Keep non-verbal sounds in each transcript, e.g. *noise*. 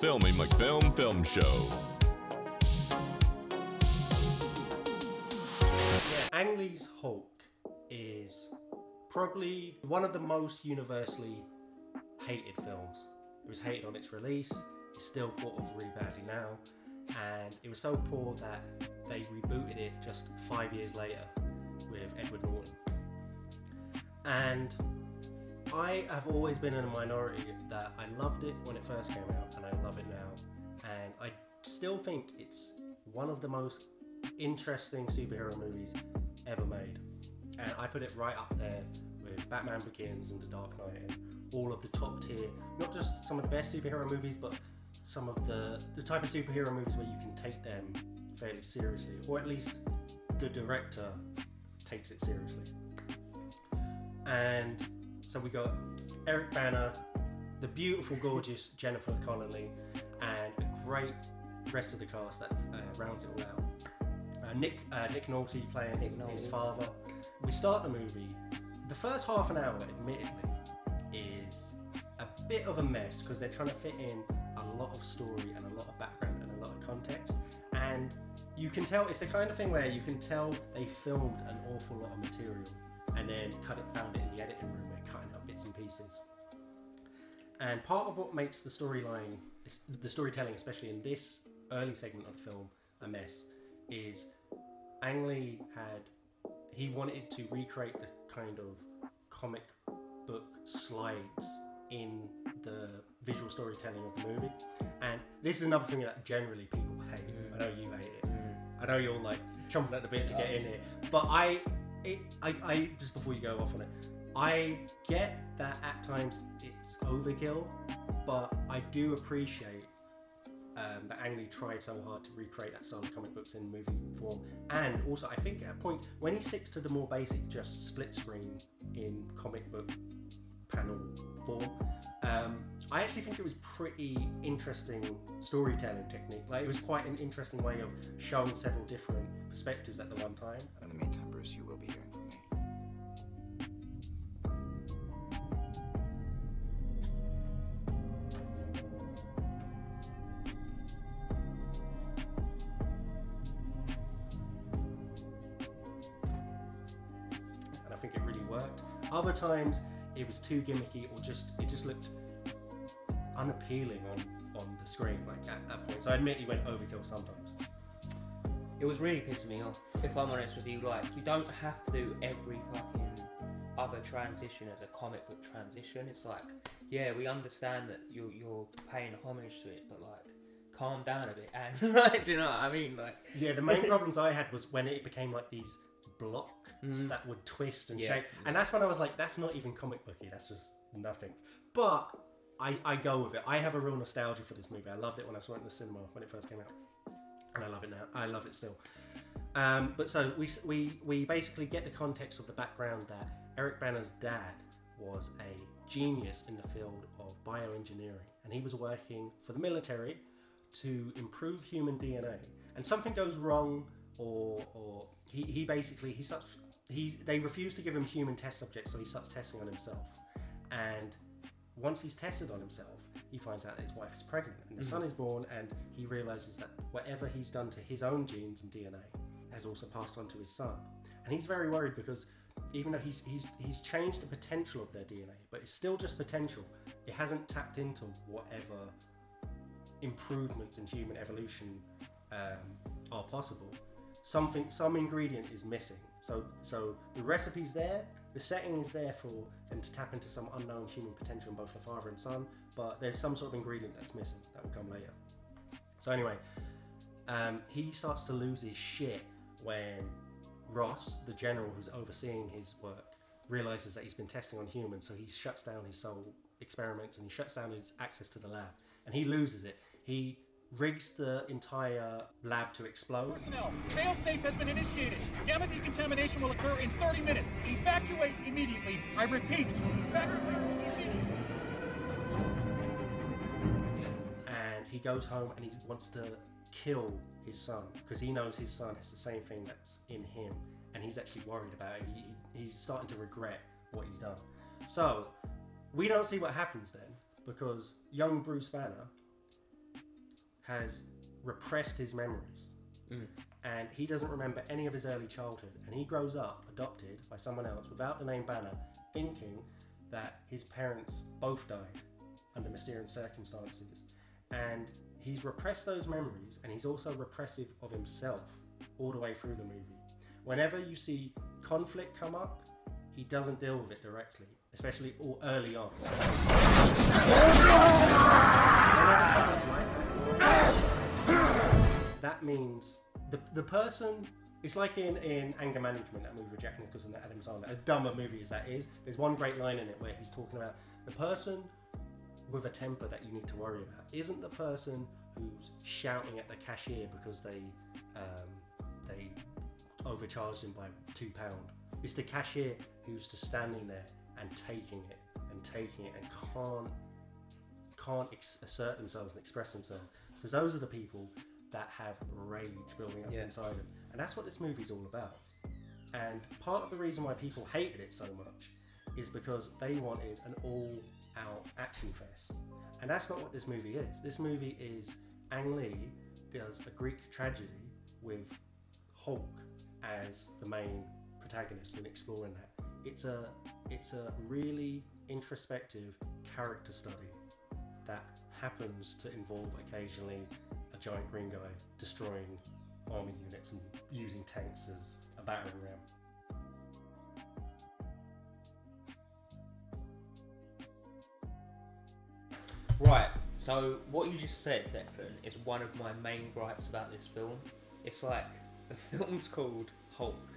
Filmy McFilm Film Show. Yeah, Ang Lee's Hulk is probably one of the most universally hated films. It was hated on its release, it's still thought of really badly now, and it was so poor that they rebooted it just five years later with Edward Norton. And I have always been in a minority that I loved it when it first came out and I love it now. And I still think it's one of the most interesting superhero movies ever made. And I put it right up there with Batman Begins and The Dark Knight and all of the top tier, not just some of the best superhero movies, but some of the, the type of superhero movies where you can take them fairly seriously, or at least the director takes it seriously. And so we got Eric Bana, the beautiful, gorgeous Jennifer Connelly, and a great rest of the cast that uh, rounds it all out. Uh, Nick uh, Nick Nolte playing his, Nick his Nolte. father. We start the movie. The first half an hour, admittedly, is a bit of a mess because they're trying to fit in a lot of story and a lot of background and a lot of context. And you can tell it's the kind of thing where you can tell they filmed an awful lot of material and then cut it, found it in the editing room where cutting up bits and pieces. And part of what makes the storyline, the storytelling, especially in this early segment of the film, a mess, is Ang Lee had he wanted to recreate the kind of comic book slides in the visual storytelling of the movie. And this is another thing that generally people hate. I mm. know you hate it. Mm. I know you're like chomping at the bit to get in it, but I, it, I, I just before you go off on it, I get that at times it's overkill, but I do appreciate um, that Ang Lee tried so hard to recreate that style of comic books in movie form, and also I think at a point when he sticks to the more basic, just split screen in comic book panel form. Um, I actually think it was pretty interesting storytelling technique. Like it was quite an interesting way of showing several different perspectives at the one time. In the meantime, times it was too gimmicky or just it just looked unappealing on on the screen like at that point. So I admit he went overkill sometimes. It was really pissing me off. If I'm honest with you, like you don't have to do every fucking other transition as a comic book transition. It's like, yeah, we understand that you're you're paying homage to it, but like, calm down a bit. *laughs* And like, do you know what I mean? Like, Yeah, the main *laughs* problems I had was when it became like these blocks that would twist and Yeah. shake, and that's when I was like, that's not even comic booky. That's just nothing. But I, I go with it. I have a real nostalgia for this movie. I loved it when I saw it in the cinema when it first came out, and I love it now. I love it still. Um, but so we, we we basically get the context of the background that Eric Bana's dad was a genius in the field of bioengineering, and he was working for the military to improve human DNA. And something goes wrong, or or he, he basically he starts he they refuse to give him human test subjects, so he starts testing on himself. And once he's tested on himself, he finds out that his wife is pregnant, and the son is born, and he realizes that whatever he's done to his own genes and DNA has also passed on to his son. And he's very worried because even though he's he's he's changed the potential of their DNA, but it's still just potential. It hasn't tapped into whatever improvements in human evolution um, are possible. Something, some ingredient is missing. So, so the recipe's there, the setting is there for them to tap into some unknown human potential in both the father and son, but there's some sort of ingredient that's missing that will come later. So anyway, um, he starts to lose his shit when Ross, the general who's overseeing his work, realizes that he's been testing on humans. So he shuts down his soul experiments and he shuts down his access to the lab, and he loses it. He rigs the entire lab to explode. Personnel, fail-safe has been initiated. Gamma decontamination will occur in 30 minutes. Evacuate immediately. I repeat, evacuate immediately. and he goes home and he wants to kill his son because he knows his son has the same thing that's in him and he's actually worried about it. He, he's starting to regret what he's done. So we don't see what happens then because young Bruce Banner has repressed his memories. Mm. And he doesn't remember any of his early childhood. And he grows up adopted by someone else without the name Banner, thinking that his parents both died under mysterious circumstances. And he's repressed those memories and he's also repressive of himself all the way through the movie. Whenever you see conflict come up, he doesn't deal with it directly, especially all early on. That means the, the person it's like in, in anger management that movie with jack nicholson and adam sandler as dumb a movie as that is there's one great line in it where he's talking about the person with a temper that you need to worry about isn't the person who's shouting at the cashier because they um, they overcharged him by two pound it's the cashier who's just standing there and taking it and taking it and can't can't ex- assert themselves and express themselves. Because those are the people that have rage building up Yeah. inside them. And that's what this movie's all about. And part of the reason why people hated it so much is because they wanted an all-out action fest. And that's not what this movie is. This movie is ang lee does a greek tragedy with hulk as the main protagonist and exploring that it's a it's a really introspective character study that happens to involve occasionally a giant green guy destroying army units and using tanks as a battering ram. Right. So what you just said, Declan, is one of my main gripes about this film. It's like the *laughs* film's called Hulk,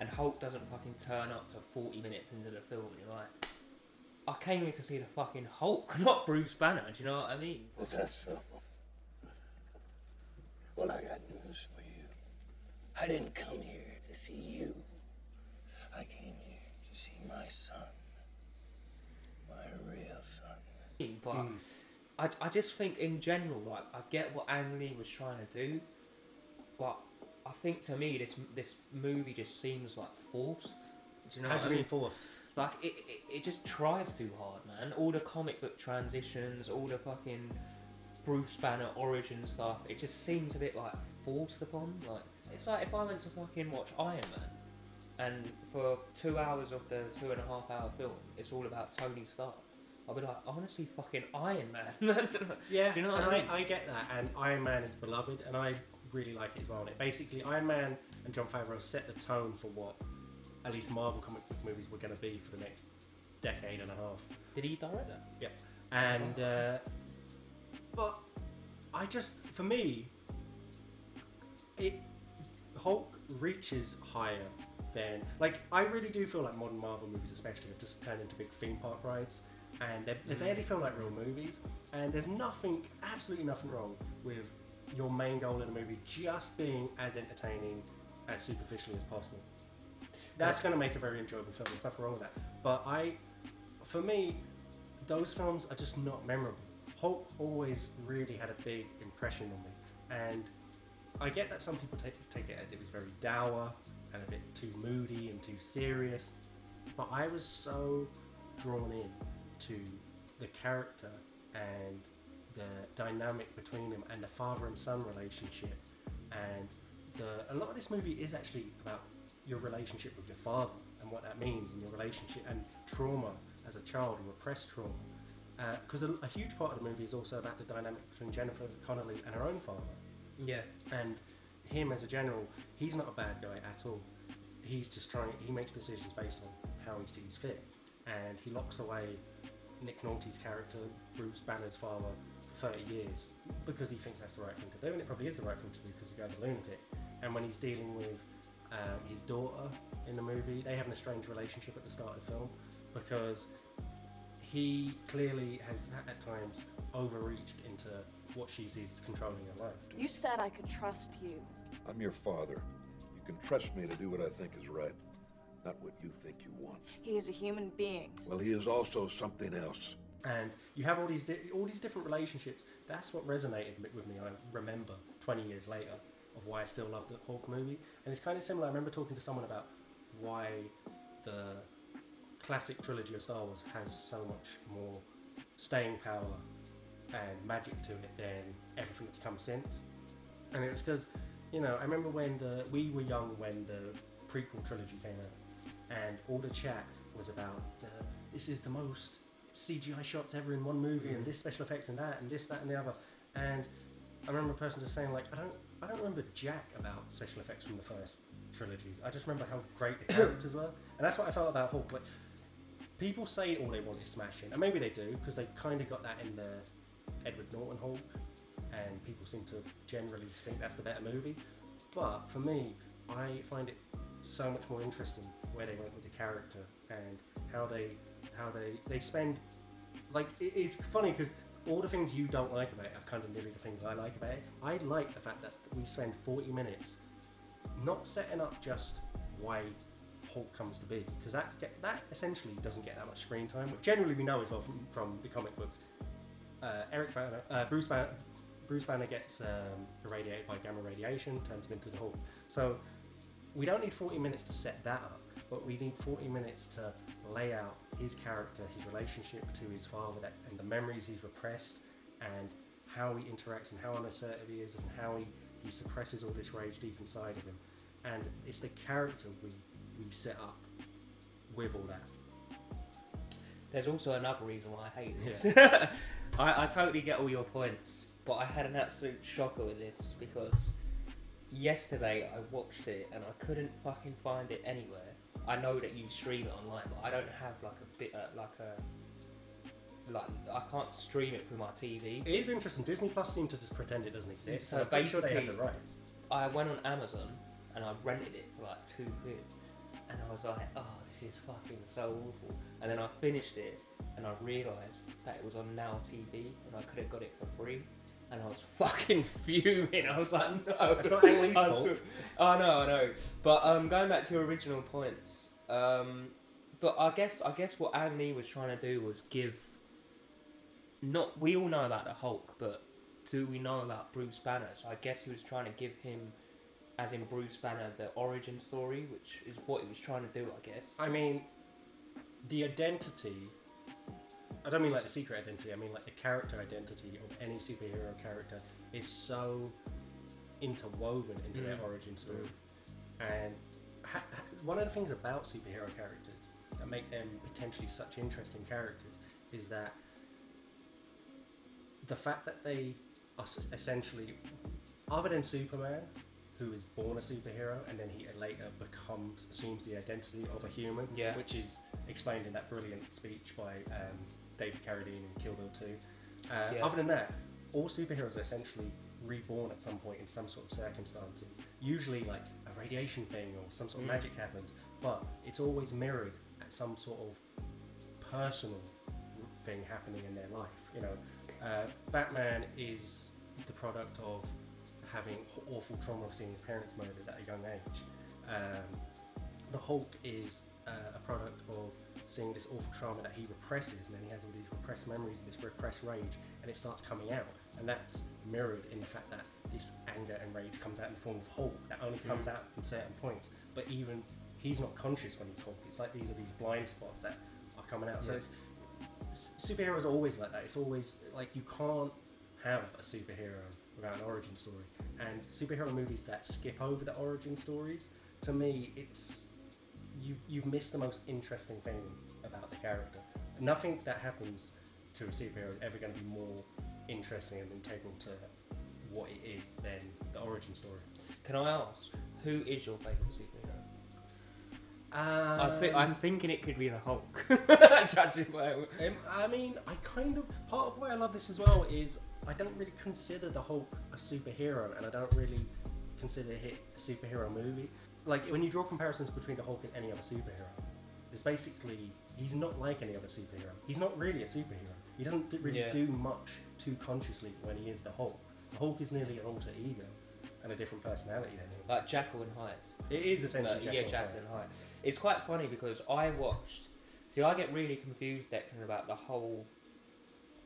and Hulk doesn't fucking turn up to 40 minutes into the film. And you're like, I came here to see the fucking Hulk, *laughs* not Bruce Banner. Do you know what I mean? Is that so? Well, I got news for you. I didn't come here to see you. I came here to see my son. My real son. But Hmm. I, I just think in general, like I get what Ang Lee was trying to do, but I think to me this this movie just seems like forced. Do you know How what do I you mean? mean forced? Like it, it, it just tries too hard, man. All the comic book transitions, all the fucking Bruce Banner origin stuff, it just seems a bit like forced upon. Like it's like if I went to fucking watch Iron Man, and for two hours of the two and a half hour film, it's all about Tony Stark. I'll be like, I want to see fucking Iron *laughs* Man. Yeah, Do you know what I mean? I, get that, and Iron Man is beloved, and I really like it as well. And it basically, Iron Man and Jon Favreau set the tone for what at least Marvel comic book movies were going to be for the next decade and a half. Did he direct that? Yep. And uh, but I just for me it Hulk reaches higher than like I really do feel like modern Marvel movies especially have just turned into big theme park rides and they, they barely feel like real movies and there's nothing absolutely nothing wrong with your main goal in a movie just being as entertaining as superficially as possible. That's going to make a very enjoyable film. There's nothing wrong with that. But I for me those films are just not memorable. Hulk always really had a big impression on me, and I get that some people take take it as it was very dour and a bit too moody and too serious, but I was so drawn in to the character and the dynamic between them and the father and son relationship, and the a lot of this movie is actually about your relationship with your father and what that means in your relationship and trauma as a child and repressed trauma. Uh, because a, a huge part of the movie is also about the dynamic between Jennifer Connelly and her own father. Yeah. And him as a general, he's not a bad guy at all. He's just trying, he makes decisions based on how he sees fit. And he locks away Nick Nolte's character, Bruce Banner's father, 30 years because he thinks that's the right thing to do. And it probably is the right thing to do because the guy's a lunatic. And when he's dealing with um, his daughter in the movie, they have an estranged relationship at the start of the film because he clearly has at times overreached into what she sees as controlling her life. You said I could trust you. I'm your father. You can trust me to do what I think is right, not what you think you want. He is a human being. Well, he is also something else. And you have all these di- all these different relationships. That's what resonated with me. I remember 20 years later of why I still love the Hulk movie, and it's kind of similar. I remember talking to someone about why the classic trilogy of Star Wars has so much more staying power and magic to it than everything that's come since. And it was because, you know, I remember when the we were young when the prequel trilogy came out, and all the chat was about the, this is the most CGI shots ever in one movie, and mm. this special effect and that, and this, that, and the other. And I remember a person just saying like, I don't, I don't remember jack about special effects from the first trilogies. I just remember how great the *coughs* characters were, and that's what I felt about Hulk. Like, people say all they want is smashing, and maybe they do because they kind of got that in the Edward Norton Hulk, and people seem to generally think that's the better movie. But for me, I find it so much more interesting where they went with the character and how they how they they spend like it- it's funny because all the things you don't like about it are kind of nearly the things I like about it. I like the fact that we spend 40 minutes not setting up just why Hulk comes to be because that get, that essentially doesn't get that much screen time. Which generally we know as well from, from the comic books. Uh, Eric Bana, uh, Bruce Banner, Bruce Banner gets um, irradiated by gamma radiation, turns him into the Hulk. So we don't need 40 minutes to set that up, but we need 40 minutes to lay out his character, his relationship to his father, that, and the memories he's repressed, and how he interacts, and how unassertive he is, and how he, he suppresses all this rage deep inside of him. And it's the character we, we set up with all that. There's also another reason why I hate this. *laughs* I, I totally get all your points, but I had an absolute shocker with this because yesterday I watched it and I couldn't fucking find it anywhere. I know that you stream it online, but I don't have like a bit, uh, like a, like I can't stream it through my TV. It is interesting. Disney Plus seems to just pretend it doesn't exist. So So I'm sure they have the basically- rights. I went on Amazon and I rented it to like two quid, and I was like, oh, this is fucking so awful. And then I finished it and I realised that it was on Now TV and I could have got it for free. And I was *laughs* fucking fuming. I was like, no. It's not Ang Lee's I fault. *laughs* I know, I know. But um, going back to your original points, um, but I guess I guess what Ang Lee was trying to do was give. Not we all know about the Hulk, but do we know about Bruce Banner? So I guess he was trying to give him, as in Bruce Banner, the origin story, which is what he was trying to do, I guess. I mean, the identity. I don't mean like the secret identity. I mean like the character identity of any superhero character is so interwoven into their Mm. origin story. And ha- ha- one of the things about superhero characters that make them potentially such interesting characters is that the fact that they are essentially, other than Superman, who is born a superhero and then he later becomes assumes the identity of a human, Yeah. which is explained in that brilliant speech by um, David Carradine in Kill Bill 2. Uh, Yeah. Other than that, all superheroes are essentially reborn at some point in some sort of circumstances. Usually, like a radiation thing or some sort of Mm. magic happens, but it's always mirrored at some sort of personal thing happening in their life. You know, uh, Batman is the product of having awful trauma of seeing his parents murdered at a young age. Um, the Hulk is uh, a product of seeing this awful trauma that he represses, and then he has all these repressed memories and this repressed rage, and it starts coming out. And that's mirrored in the fact that this anger and rage comes out in the form of Hulk that only comes out in certain points. But even he's not conscious when he's Hulk. It's like these are these blind spots that are coming out. So Yeah. it's superheroes are always like that. It's always like you can't have a superhero without an origin story. And superhero movies that skip over the origin stories, to me, it's you've you've missed the most interesting thing about the character. Nothing that happens to a superhero is ever going to be more interesting and integral to what it is than the origin story. Can I ask, who is your favourite superhero? Um, I I'm thinking it could be the Hulk. *laughs* Judging by Um, *laughs* I mean, I kind of part of why I love this as well is I don't really consider the Hulk a superhero, and I don't really consider it a superhero movie. Like when you draw comparisons between the Hulk and any other superhero, it's basically he's not like any other superhero. He's not really a superhero. He doesn't d- really Yeah. do much too consciously when he is the Hulk. The Hulk is nearly an alter ego and a different personality than him. like Jekyll and Hyde. It is essentially Jekyll yeah, Hyde. and Hyde. It's quite funny because I watched. See, I get really confused, Declan, about the whole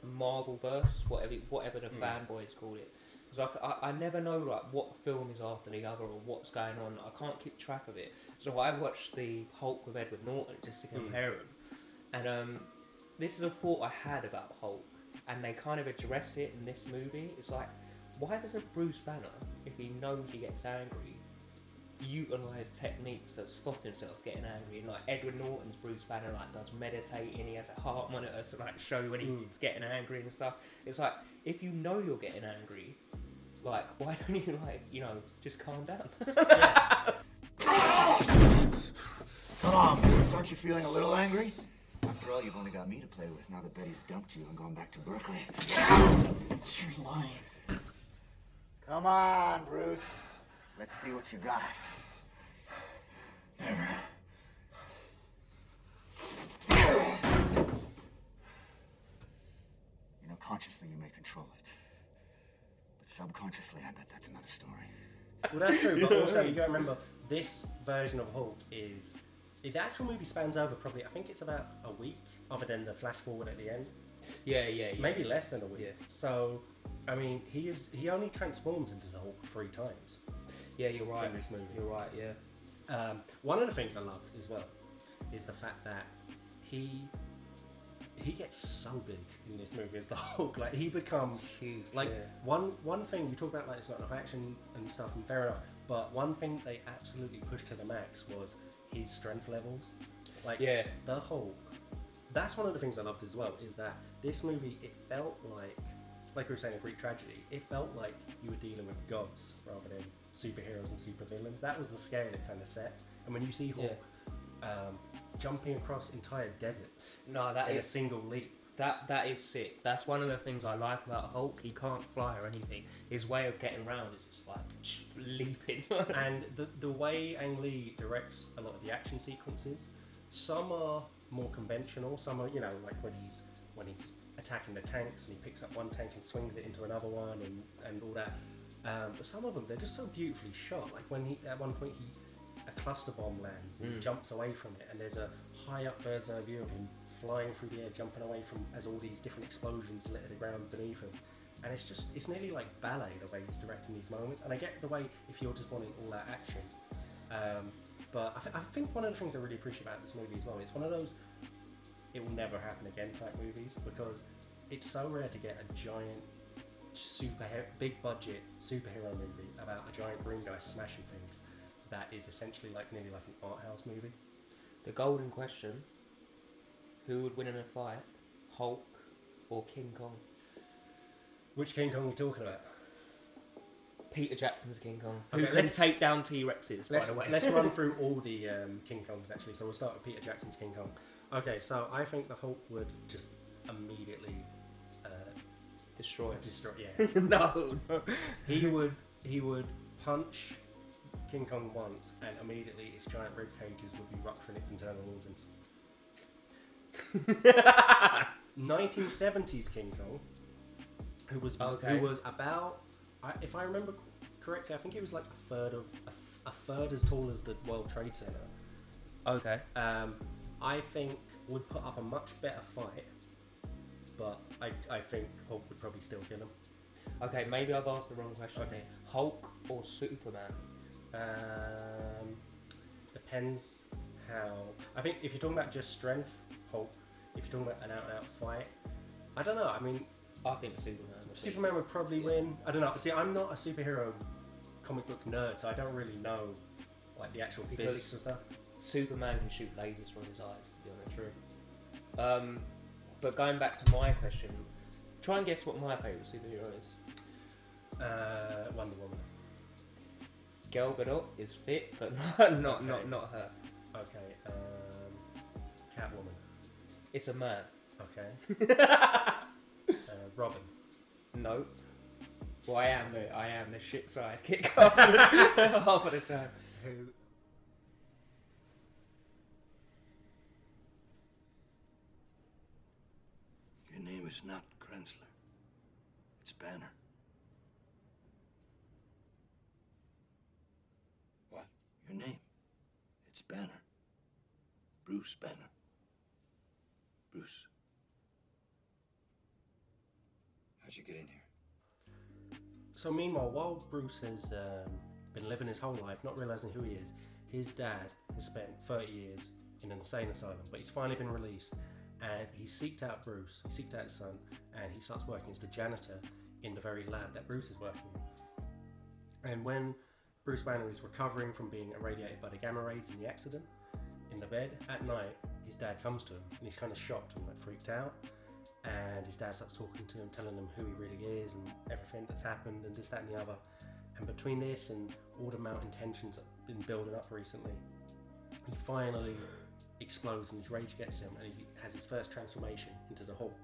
Marvel verse, whatever whatever the Mm. fanboys call it. Because I, I, I never know like what film is after the other or what's going on. I can't keep track of it. So I watched the Hulk with Edward Norton just to Hmm. compare them. And um, this is a thought I had about Hulk. and they kind of address it in this movie. It's like, why doesn't Bruce Banner, if he knows he gets angry, utilize techniques that stop himself getting angry? And like Edward Norton's Bruce Banner, like does meditating. He has a heart monitor to like show when he's getting angry and stuff. It's like if you know you're getting angry, like why don't you like you know just calm down? Come on, Bruce. Aren't you feeling a little angry? After all, you've only got me to play with now that Betty's dumped you and gone back to Berkeley. You're lying. Come on, Bruce. Let's see what you got. Never. You know, consciously you may control it. But subconsciously, I bet that's another story. Well, that's true, but *laughs* also you got to remember this version of Hulk is if the actual movie spans over probably I think it's about a week, other than the flash forward at the end, yeah, yeah, yeah. maybe less than a week. Yeah. So, I mean, he is he only transforms into the Hulk three times. Yeah, you're right. in this movie. You're right. Yeah. Um, one of the things I love as well is the fact that he he gets so big in this movie as the *laughs* Hulk. Like he becomes huge, Like yeah. one one thing you talk about like it's not enough action and stuff, and fair enough. But one thing they absolutely pushed to the max was his strength levels. Like Yeah. the Hulk. That's one of the things I loved as well. Is that this movie it felt like like we were saying a Greek tragedy. It felt like you were dealing with gods rather than superheroes and supervillains. That was the scale it kind of set. And when you see Hulk um, jumping across entire deserts No, that in a single leap, that that is sick. That's one of the things I like about Hulk. He can't fly or anything. His way of getting around is just like *laughs* leaping. *laughs* and the the way Ang Lee directs a lot of the action sequences, some are more conventional. Some are you know like when he's when he's attacking the tanks and he picks up one tank and swings it into another one and and all that. Um, but some of them they're just so beautifully shot. Like when he at one point he a cluster bomb lands and he jumps away from it, and there's a high up bird's eye view of him flying through the air, jumping away from as all these different explosions litter the ground beneath him. And it's just it's nearly like ballet the way he's directing these moments. And I get the way if you're just wanting all that action. Um, but I, th- I think one of the things I really appreciate about this movie as well, it's one of those it will never happen again type movies because it's so rare to get a giant super big budget superhero movie about a giant green guy smashing things that is essentially like nearly like an art house movie. the golden question: Who would win in a fight, Hulk or King Kong? Which King Kong are we talking about? Peter Jackson's King Kong, who Okay, can take down T Rexes. By Let's, the way, let's run *laughs* through all the um, King Kongs actually. So we'll start with Peter Jackson's King Kong. Okay, so I think the Hulk would just immediately uh, destroy. destroy. Yeah, no, *laughs* no. he would he would punch King Kong once, and immediately its giant rib cages would be rupturing its internal organs. *laughs* 1970s King Kong, who was Okay. who was about, if I remember correctly, I think he was like a third of a, a third as tall as the World Trade Center. Okay. Um, I think would put up a much better fight, but I, I think Hulk would probably still kill him. Okay, maybe I've asked the wrong question. Okay. Hulk or Superman? Um, depends how. I think if you're talking about just strength, Hulk. If you're talking about an out and out fight, I don't know. I mean, I think Superman. Would be- Superman would probably win. I don't know. See, I'm not a superhero comic book nerd, so I don't really know like the actual Because- physics and stuff. Superman can shoot lasers from his eyes. To be honest. True. Um, but going back to my question, try and guess what my favorite superhero is. Uh, Wonder Woman. Gal Gadot is fit, but *laughs* not not Okay. not, not her. Okay. Um, Catwoman. It's a man. Okay. *laughs* uh, Robin. Nope. Well, I am the I am the shit sidekick *laughs* half of the time. Who? Your name is not Krenzler. It's Banner. What? Name. It's Banner. Bruce Banner. Bruce. How'd you get in here? So meanwhile, while Bruce has um, been living his whole life, not realizing who he is, his dad has spent 30 years in an insane asylum, but he's finally been released, and he seeked out Bruce. He seeked out his son, and he starts working as the janitor in the very lab that Bruce is working in. And when Bruce Banner is recovering from being irradiated by the gamma rays in the accident, in the bed at night, his dad comes to him and he's kind of shocked and like freaked out. And his dad starts talking to him, telling him who he really is and everything that's happened and this, that, and the other. And between this and all the mountain tensions that have been building up recently, he finally explodes and his rage gets him and he has his first transformation into the Hulk.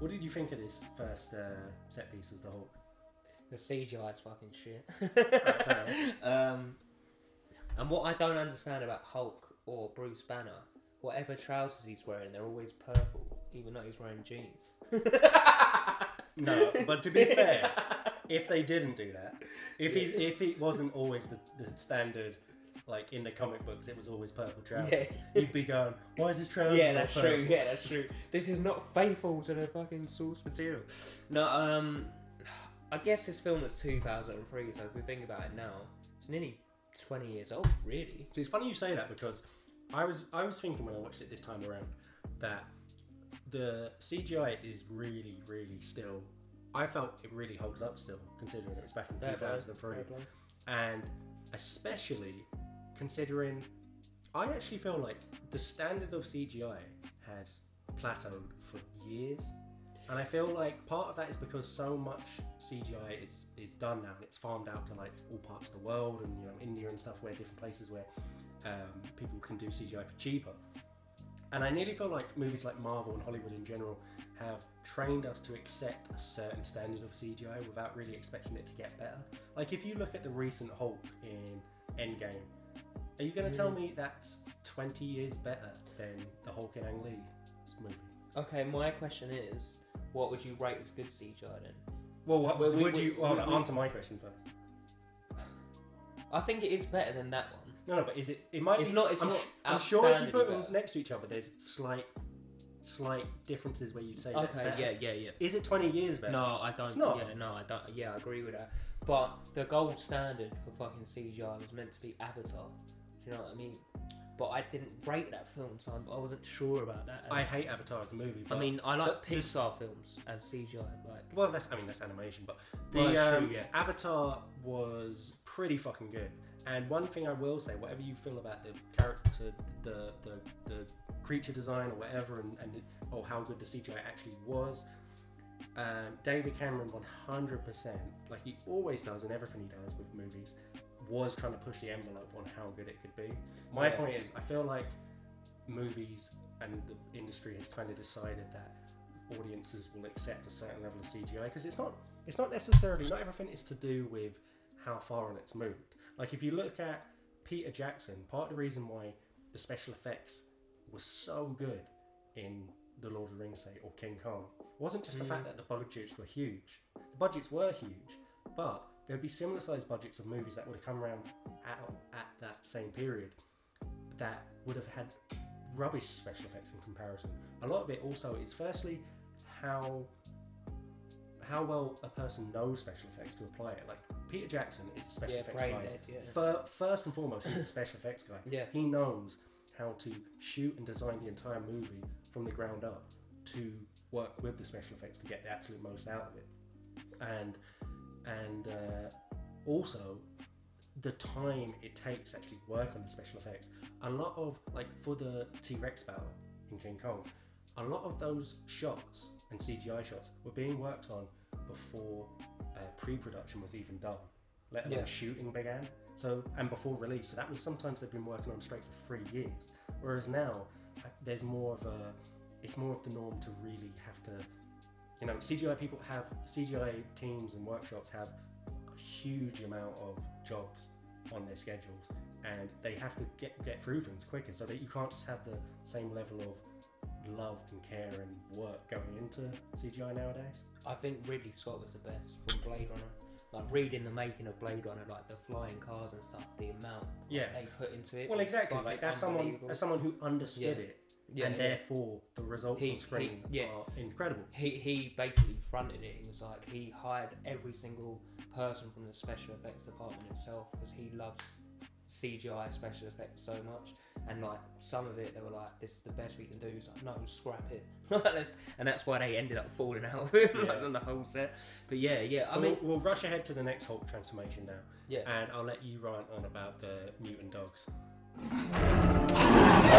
What did you think of this first uh, set piece as the Hulk? The CGI is fucking shit. *laughs* um, and what I don't understand about Hulk or Bruce Banner, whatever trousers he's wearing, they're always purple, even though he's wearing jeans. *laughs* No, but to be *laughs* fair, if they didn't do that, if he's if it wasn't always the, the standard, like in the comic books, it was always purple trousers. Yeah. You'd be going, "Why is his trousers?" yeah, that's purple?" true. Yeah, that's true. This is not faithful to the fucking source material. No, um, I guess this film was 2003, so if we think about it now, it's nearly 20 years old, really. So it's funny you say that because I was I was thinking when I watched it this time around that the CGI is really really still. I felt it really holds up still, considering it was back in Fair 2003, play. and especially considering I actually feel like the standard of CGI has plateaued for years. And I feel like part of that is because so much CGI is, is done now and it's farmed out to like all parts of the world and you know India and stuff where different places where um, people can do CGI for cheaper. And I nearly feel like movies like Marvel and Hollywood in general have trained us to accept a certain standard of CGI without really expecting it to get better. Like if you look at the recent Hulk in Endgame, are you going to tell me that's 20 years better than the Hulk in Ang Lee's movie? Okay, my question is, what would you rate as good CGI then? Well, what, Well, we- would we- you we- hold on, we- answer my question first? I think it is better than that one. No, no, but is it? It might. It's be, not- it's I'm, not I'm sure if you put them better. next to each other, there's slight, slight differences where you'd say that's Okay, better. yeah, yeah, yeah. Is it 20 years better? No, I don't. It's not. Yeah, no, I don't. Yeah, I agree with that. But the gold standard for fucking CGI was meant to be Avatar. Do you know what I mean? But I didn't rate that film, so I'm- I wasn't sure about that. I hate Avatar as a movie. I mean, I like but Pixar films as CGI. Like, Well, that's I mean that's animation, but the Well, that's true, um, yeah. Avatar was pretty fucking good. And one thing I will say, whatever you feel about the character, the the, the creature design or whatever, and, and or how good the CGI actually was, um, David Cameron 100%, like he always does in everything he does with movies, was trying to push the envelope on how good it could be. My Yeah. point is, I feel like movies and the industry has kind of decided that audiences will accept a certain level of CGI because it's not it's not necessarily not everything is to do with how far on it's moved. Like if you look at Peter Jackson, part of the reason why the special effects was so good in the Lord of the Rings, say, or King Kong, wasn't just the fact mm. that the budgets were huge. The budgets were huge, but there'd be similar sized budgets of movies that would have come around at, at that same period that would have had rubbish special effects in comparison. A lot of it also is firstly how how well a person knows special effects to apply it. Like Peter Jackson is a special Yeah, effects guy. dead, yeah. Fir- first and foremost, he's a *laughs* special effects guy. Yeah. He knows how to shoot and design the entire movie from the ground up to work with the special effects to get the absolute most out of it. And and uh, also the time it takes to actually work on the special effects. A lot of like for the T Rex battle in King Kong, a lot of those shots and CGI shots were being worked on before uh, pre-production was even done, let alone Yeah. shooting began. So and before release, so that was sometimes they've been working on straight for three years. Whereas now, uh, there's more of a, it's more of the norm to really have to, you know, CGI people have CGI teams and workshops have a huge amount of jobs on their schedules and they have to get get through things quicker so that you can't just have the same level of love and care and work going into CGI nowadays. I think Ridley Scott was the best from Blade Runner. Like reading the making of Blade Runner, like the flying cars and stuff, the amount Yeah. they put into it. Well, exactly. Like that's someone as someone who understood Yeah. it, Yeah, and yeah. therefore the results He- on screen he- yeah. are incredible. he he basically fronted it. He was like he hired every single person from the special effects department himself because he loves CGI special effects so much, and like some of it, they were like, "This is the best we can do." It's like, no, scrap it. *laughs* And that's why they ended up falling out of it, *laughs* like on the whole set. But yeah, yeah. So I mean, we'll, we'll rush ahead to the next Hulk transformation now. Yeah. And I'll let you rant on about the mutant dogs. *laughs* So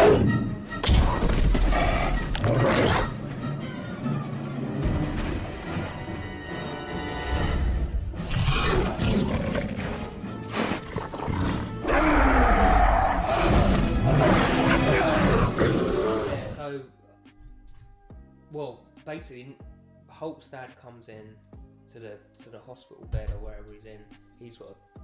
well, basically, Hulk's dad comes in to the to the hospital bed or wherever he's in. He's got a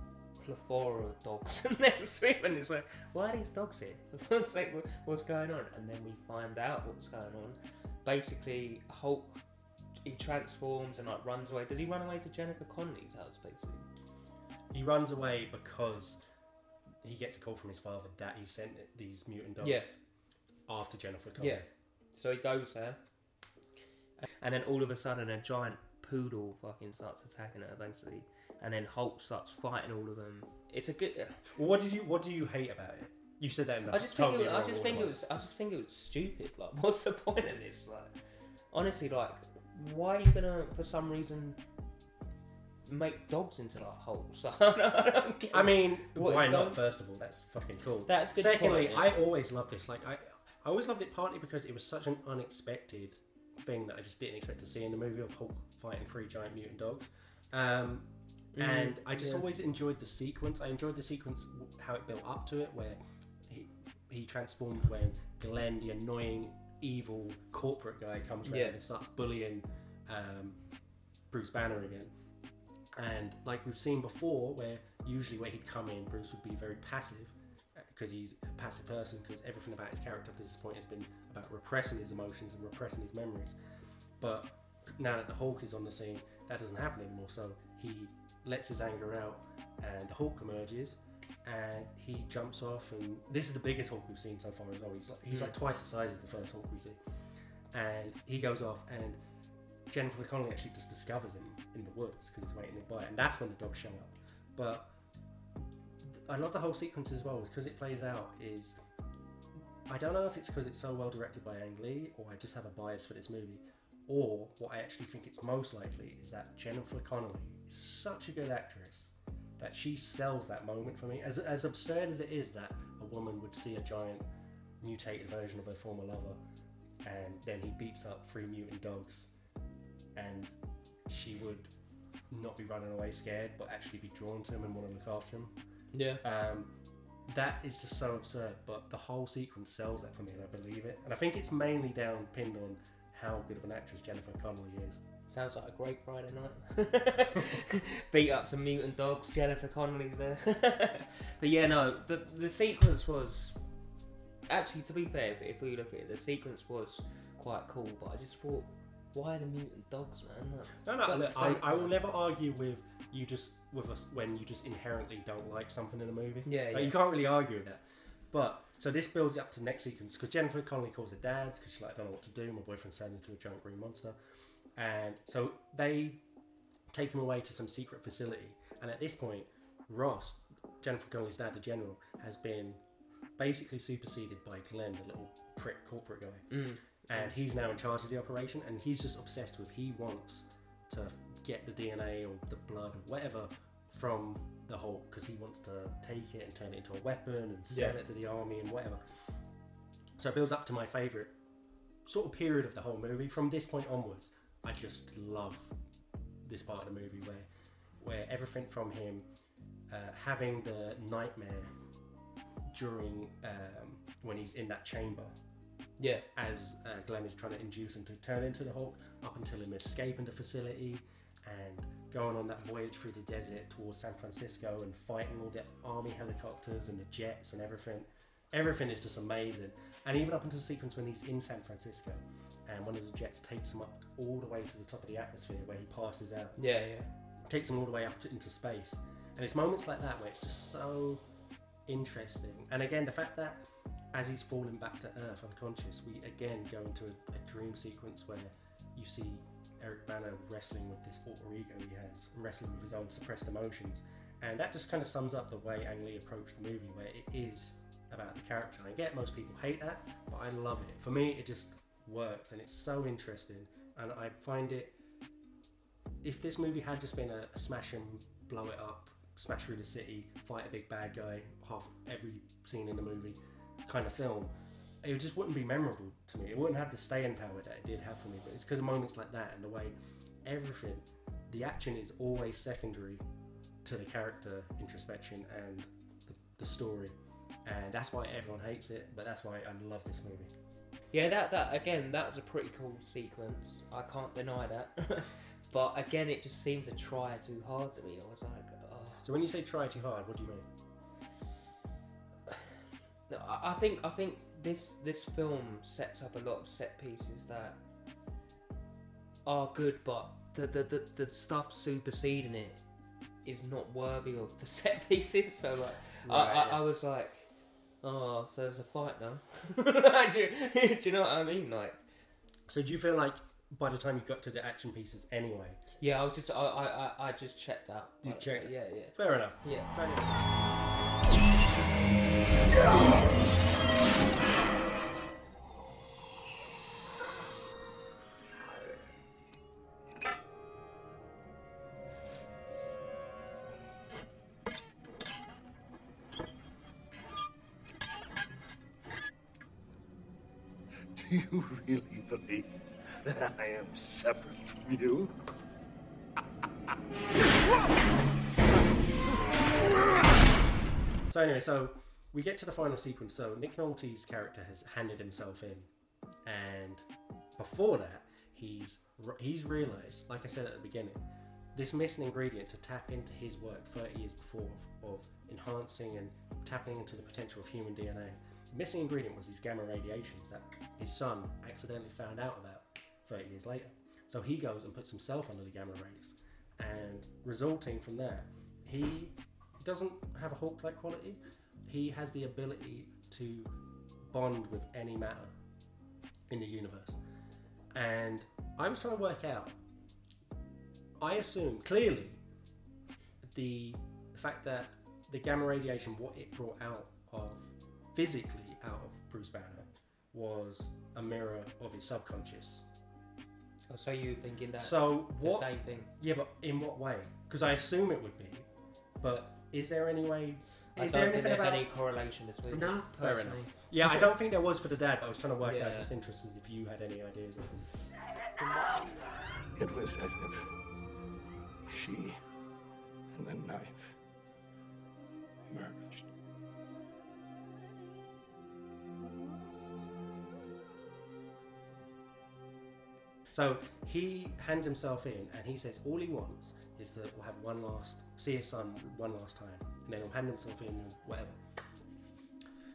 plethora of dogs next to him, and it's like, why are these dogs here? It's like, "What- what's going on? And then we find out what's going on. Basically, Hulk he transforms and like runs away. Does he run away to Jennifer Connelly's house? Basically, He runs away because he gets a call from his father that he sent these mutant dogs Yeah. after Jennifer Connelly. Yeah. So he goes there, and then all of a sudden, a giant poodle fucking starts attacking her, basically, and then Hulk starts fighting all of them. It's a good. Well, what did you what do you hate about it? You said that in the I just think it, I just think it was. I just think it was stupid. Like, *laughs* what's the point of this? Like, honestly, like, why are you gonna, for some reason, make dogs into like Hulks? *laughs* I don't, I don't I mean, why not? going- First of all, that's fucking cool. That's good Secondly, point, I yeah. always loved this. Like, I, I always loved it partly because it was such an unexpected thing that I just didn't expect to see in the movie of Hulk fighting three giant mutant dogs. Um, Mm, and I just yeah. always enjoyed the sequence. I enjoyed the sequence how it built up to it, where he he transformed when Glenn, the annoying, evil corporate guy, comes around Yeah. and starts bullying um, Bruce Banner again. And like we've seen before, where usually where he'd come in, Bruce would be very passive because he's a passive person because everything about his character up to this point has been about repressing his emotions and repressing his memories. But now that the Hulk is on the scene, that doesn't happen anymore. So he lets his anger out, and the Hulk emerges, and he jumps off. And this is the biggest Hulk we've seen so far as well. He's like, he's like hmm. twice the size of the first Hulk we see, and he goes off, and Jennifer Connelly actually just discovers him in the woods because he's waiting nearby, and that's when the dogs show up. But I love the whole sequence as well because it plays out is I don't know if it's because it's so well directed by Ang Lee or I just have a bias for this movie or what I actually think it's most likely is that Jennifer Connelly such a good actress that she sells that moment for me as, as absurd as it is that a woman would see a giant mutated version of her former lover and then he beats up three mutant dogs and she would not be running away scared but actually be drawn to him and want to look after him Yeah. um, that is just so absurd, but the whole sequence sells that for me, and I believe it. And I think it's mainly down pinned on how good of an actress Jennifer Connelly is. Sounds like a great Friday night. *laughs* Beat up some mutant dogs. Jennifer Connelly's there. *laughs* but yeah, no, the the sequence was actually, to be fair, if, if we look at it, the sequence was quite cool. But I just thought, why the mutant dogs, man? No, no, look, I, I will never argue with you just with us when you just inherently don't like something in a movie. Yeah, Like, yeah. you can't really argue with that. But so this builds up to the next sequence because Jennifer Connelly calls her dad because she's like, I don't know what to do. My boyfriend's turned into a giant green monster, and so they take him away to some secret facility. And at this point, Ross, Jennifer Connelly's dad, the general, has been basically superseded by Glenn, the little prick corporate guy. Mm. And he's now in charge of the operation, and he's just obsessed with. He wants to get the DNA or the blood or whatever from the Hulk because he wants to take it and turn it into a weapon and sell Yeah. it to the army and whatever. So it builds up to my favourite sort of period of the whole movie. From this point onwards, I just love this part of the movie where where everything from him uh, having the nightmare during um, when he's in that chamber yeah, as uh, Glenn is trying to induce him to turn into the Hulk, up until him escaping the facility and going on that voyage through the desert towards San Francisco and fighting all the army helicopters and the jets and everything. Everything is just amazing. And even up until the sequence when he's in San Francisco and one of the jets takes him up all the way to the top of the atmosphere where he passes out yeah, yeah. takes him all the way up to, into space. And it's moments like that where it's just so interesting. And again, the fact that as he's falling back to Earth unconscious, we again go into a, a dream sequence where you see Eric Bana wrestling with this alter ego he has, wrestling with his own suppressed emotions. and that just kind of sums up the way Ang Lee approached the movie, where it is about the character. I get most people hate that, but I love it. For me, it just works, and it's so interesting, and I find it. If this movie had just been a, a smash and blow it up, smash through the city, fight a big bad guy, half every scene in the movie, kind of film, it just wouldn't be memorable to me. It wouldn't have the staying power that it did have for me. But it's because of moments like that and the way everything, the action is always secondary to the character introspection and the, the story, and that's why everyone hates it. But that's why I love this movie. Yeah, that that again, that was a pretty cool sequence. I can't deny that. *laughs* but again, it just seems to try too hard to me. I was like, oh. So when you say try too hard, what do you mean? *sighs* No, I I think I think this this film sets up a lot of set pieces that are good, but the the, the, the stuff superseding it is not worthy of the *laughs* set pieces. So like, I, I, yeah. I was like, oh, so there's a fight now. *laughs* do, you, do you know what I mean? Like, So do you feel like by the time you got to the action pieces anyway, yeah, I was just I I, I, I just checked out. You Like, checked so, Yeah, yeah. fair enough. Yeah. So anyway, Do *laughs* you really believe that I am separate from you? *laughs* So anyway, so we get to the final sequence. So Nick Nolte's character has handed himself in, and before that, he's he's realised, like I said at the beginning, this missing ingredient to tap into his work 30 years before of, of enhancing and tapping into the potential of human DNA. Missing ingredient was these gamma radiations that his son accidentally found out about 30 years later. So he goes and puts himself under the gamma rays, and resulting from that, he doesn't have a Hulk-like quality. He has the ability to bond with any matter in the universe. And I was trying to work out. I assume clearly the fact that the gamma radiation, what it brought out of physically Bruce Banner, was a mirror of his subconscious. Oh, so you thinking that So the what? same thing? Yeah, but in what way? Because I assume it would be. But is there any way? I Is don't there think anything there's about? any correlation between. No, them, fair enough. personally. Yeah, I don't think there was for the dad, but I was trying to work out. I was Yeah. just interested if you had any ideas. It was as if she and the knife merged. So he hands himself in, and he says all he wants is to have one last, see his son one last time, and then he'll hand himself in and whatever.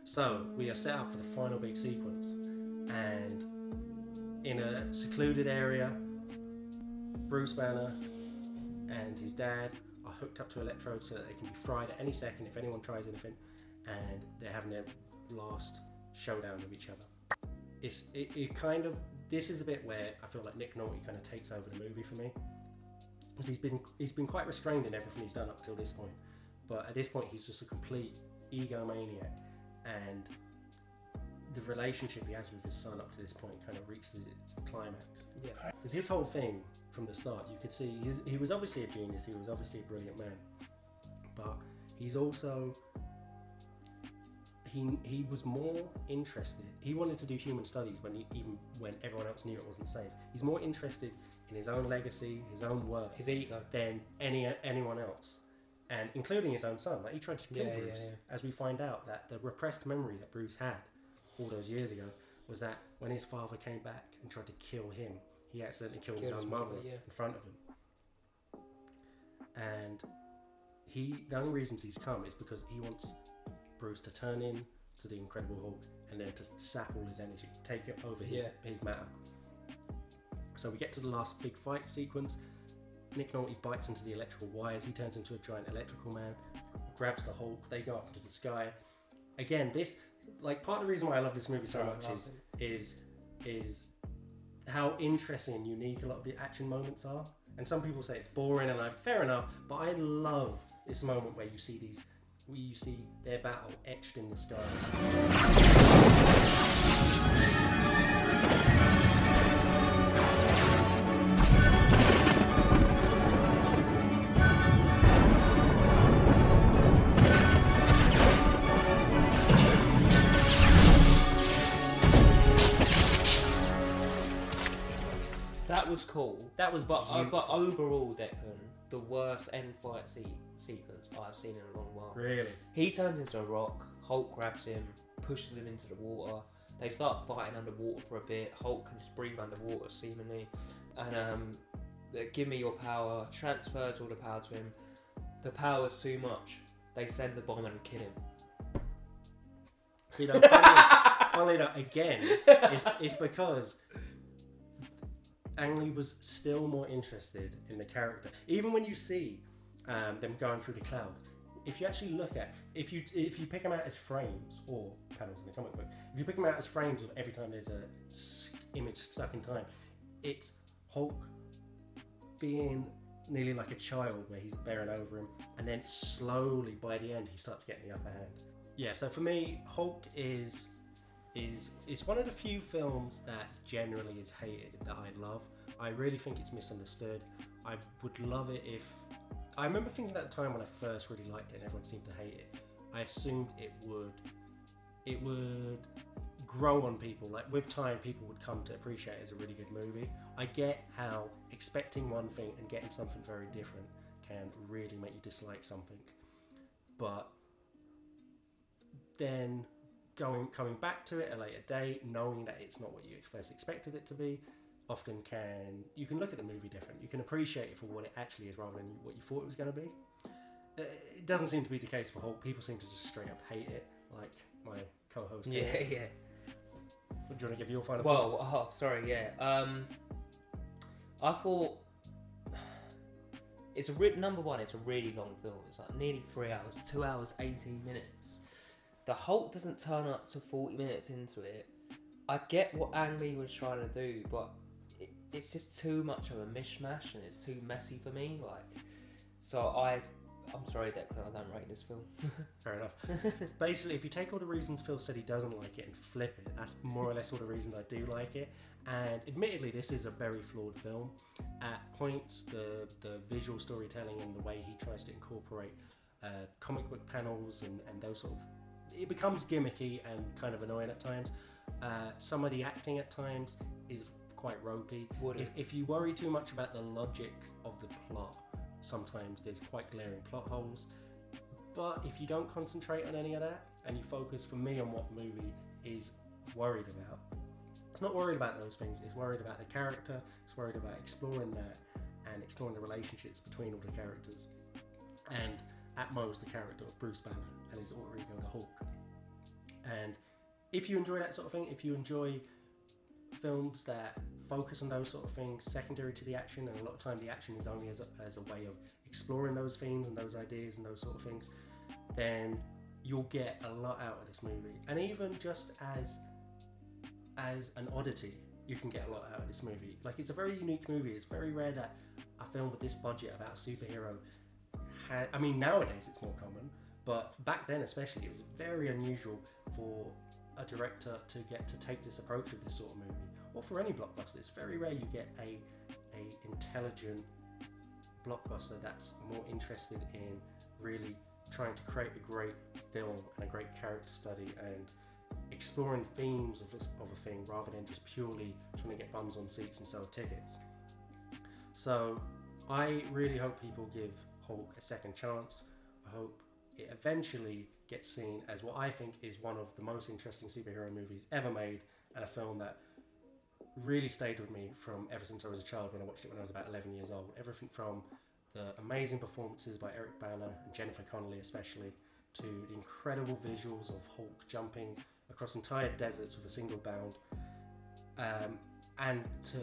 So we are set up for the final big sequence, and in a secluded area, Bruce Banner and his dad are hooked up to electrodes so that they can be fried at any second if anyone tries anything, and they're having their last showdown with each other. It's it, it kind of this is a bit where I feel like Nick Nolte kind of takes over the movie for me. Because he's been he's been quite restrained in everything he's done up till this point, but at this point he's just a complete egomaniac, and the relationship he has with his son up to this point kind of reaches its climax. Yeah. Because his whole thing from the start, you could see he was obviously a genius. He was obviously a brilliant man, but he's also he he was more interested. He wanted to do human studies when he, even when everyone else knew it wasn't safe. He's more interested in his own legacy, his own work, His ego. than any anyone else, and including his own son. Like he tried to kill Yeah, yeah, Bruce, yeah. as we find out that the repressed memory that Bruce had all those years ago was that when his father came back and tried to kill him, he accidentally killed his own his mother mother, yeah. in front of him. And he, the only reasons he's come is because he wants Bruce to turn in to the Incredible Hulk and then to sap all his energy, take it over his, Yeah. his matter. So we get to the last big fight sequence. Nick Nolte bites into the electrical wires. He turns into a giant electrical man, grabs the Hulk. They go up into the sky. Again, this like part of the reason why I love this movie so much is is is how interesting and unique a lot of the action moments are. And some people say it's boring, and I fair enough, but I love this moment where you see these, where you see their battle etched in the sky. That was cool. That was But uh, but overall, Declan, the worst end fight se- sequence I've seen in a long while. Really? He turns into a rock. Hulk grabs him, pushes him into the water. They start fighting underwater for a bit. Hulk can just breathe underwater, seemingly, and um, give me your power. Transfers all the power to him. The power's too much. They send the bomb and kill him. See, though, funnily, *laughs* funnily enough, again, it's, it's because Ang Lee was still more interested in the character. Even when you see um, them going through the clouds, if you actually look at, if you if you pick them out as frames or panels in the comic book, if you pick them out as frames of every time there's a image stuck in time, it's Hulk being nearly like a child where he's bearing over him, and then slowly by the end he starts getting the upper hand. Yeah, so for me, Hulk is is is one of the few films that generally is hated that I love. I really think it's misunderstood. I would love it if I remember thinking at the time when I first really liked it and everyone seemed to hate it. I assumed it would it would grow on people. Like with time, people would come to appreciate it as a really good movie. I get how expecting one thing and getting something very different can really make you dislike something, but then going coming back to it at a later date, knowing that it's not what you first expected it to be, often can you can look at the movie different. You can appreciate it for what it actually is rather than what you thought it was going to be. Uh, It doesn't seem to be the case for Hulk. People seem to just straight up hate it, like my co-host. Yeah, here. yeah. Do you want to give your final Well, thoughts? oh, sorry, yeah. Um, I thought it's a re- number one. It's a really long film. It's like nearly three hours, two hours eighteen minutes. The Hulk doesn't turn up to forty minutes into it. I get what Ang Lee was trying to do, but it, it's just too much of a mishmash and it's too messy for me. Like, so I, I'm sorry, Declan, I don't rate this film. *laughs* Fair enough. Basically, if you take all the reasons Phil said he doesn't like it and flip it, that's more or less all the reasons I do like it. And admittedly, this is a very flawed film. At points, the the visual storytelling and the way he tries to incorporate uh, comic book panels and, and those sort of it becomes gimmicky and kind of annoying at times. Uh, some of the acting at times is quite ropey. If, if you worry too much about the logic of the plot, sometimes there's quite glaring plot holes. But if you don't concentrate on any of that and you focus, for me, on what the movie is worried about, it's not worried about those things. It's worried about the character. It's worried about exploring that and exploring the relationships between all the characters. And at most, the character of Bruce Banner and his alter ego, the Hulk. And if you enjoy that sort of thing, if you enjoy films that focus on those sort of things secondary to the action, and a lot of time the action is only as a, as a way of exploring those themes and those ideas and those sort of things, then you'll get a lot out of this movie. And even just as as an oddity, you can get a lot out of this movie. Like it's a very unique movie. It's very rare that a film with this budget about a superhero. I mean, nowadays it's more common, but back then especially, it was very unusual for a director to get to take this approach with this sort of movie, or for any blockbuster. It's very rare you get a a intelligent blockbuster that's more interested in really trying to create a great film and a great character study and exploring themes of, this, of a thing rather than just purely trying to get bums on seats and sell tickets. So I really hope people give Hulk a second chance. I hope it eventually gets seen as what I think is one of the most interesting superhero movies ever made and a film that really stayed with me from ever since I was a child when I watched it when I was about 11 years old. Everything from the amazing performances by Eric Bana and Jennifer Connelly, especially, to the incredible visuals of Hulk jumping across entire deserts with a single bound, um, and to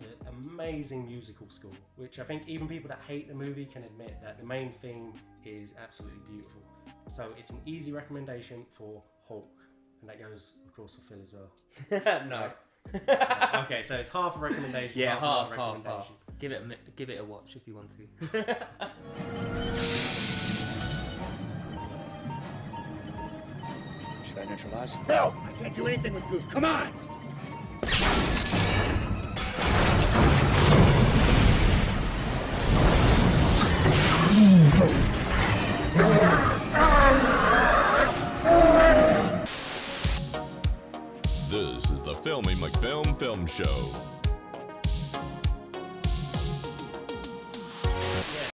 the amazing musical score, which I think even people that hate the movie can admit that the main theme is absolutely beautiful. So it's an easy recommendation for Hulk, and that goes of course for Phil as well. *laughs* no. *laughs* okay, so it's half a recommendation. Yeah, half, half, half, half. Give it, a, give it a watch if you want to. *laughs* Should I neutralize? No! I can't do anything with goo. Come on! Filmy McFilm Film Show.